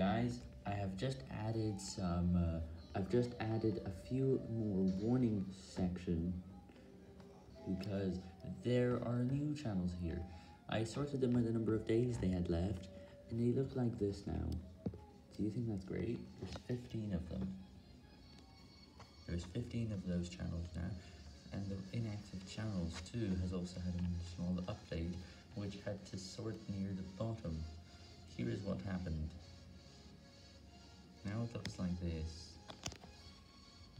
Guys, I have just added some, uh, I've just added a few more warning section because there are new channels here. I sorted them by the number of days they had left, and they look like this now. Do you think that's great? There's 15 of them. There's 15 of those channels now, and the inactive channels too has also had a small update, which had to sort near the bottom. Here is what happened. It looks like this.